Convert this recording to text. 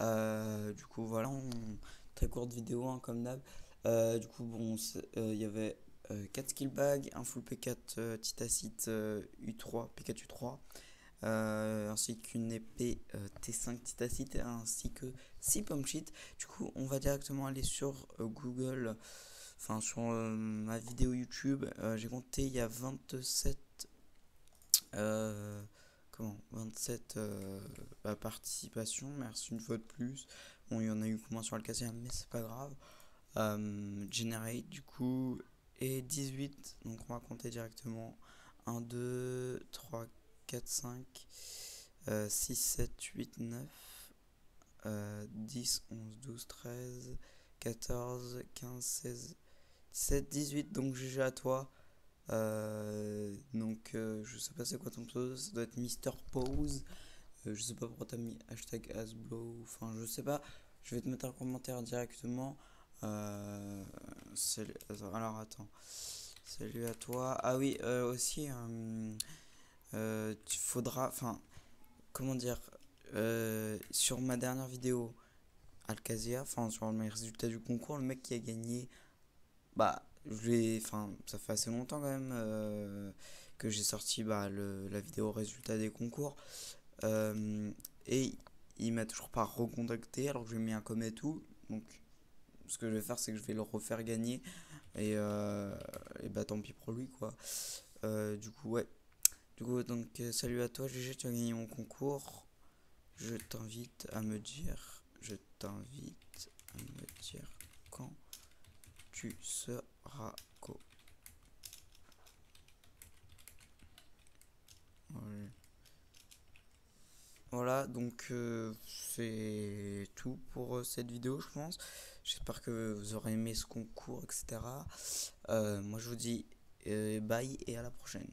du coup, voilà, très courte vidéo hein, comme d'hab. du coup, bon, il y avait 4 skill bags, un full P4 Titacite U3, P4 U3. ainsi qu'une épée T5 Titacite ainsi que 6 pommes Du coup, on va directement aller sur Google enfin sur euh, ma vidéo YouTube, euh, j'ai compté il y a 27 euh, comment 27 bah, participations, merci une fois de plus. Bon, il y en a eu moins sur le casier, mais c'est pas grave. generate du coup et 18, donc on va compter directement 1, 2, 3, 4, 5, 6, 7, 8, 9, 10, 11, 12, 13, 14, 15, 16, 7, 18, donc GG à toi. Euh, euh, je sais pas c'est quoi ton pseudo, ça doit être Mister Pose. Euh, je sais pas pourquoi t'as mis hashtag Asblow, enfin je sais pas. Je vais te mettre un commentaire directement. salut, alors attends. Salut à toi. Ah oui, aussi, tu faudra, enfin, comment dire, sur ma dernière vidéo, Alcazia, enfin sur mes résultats du concours, le mec qui a gagné bah, je enfin, ça fait assez longtemps quand même euh, que j'ai sorti bah, le, la vidéo résultat des concours. Euh, et il m'a toujours pas recontacté alors que j'ai mis un com et tout. Donc, ce que je vais faire, c'est que je vais le refaire gagner. Et, euh, et bah, tant pis pour lui, quoi. du coup, ouais. Du coup, donc, salut à toi, GG, tu as gagné mon concours. Je t'invite à me dire. Je t'invite à me dire quand tu seras Voilà, donc euh, c'est tout pour euh, cette vidéo, je pense. J'espère que vous aurez aimé ce concours, etc. Euh, moi, je vous dis bye et à la prochaine.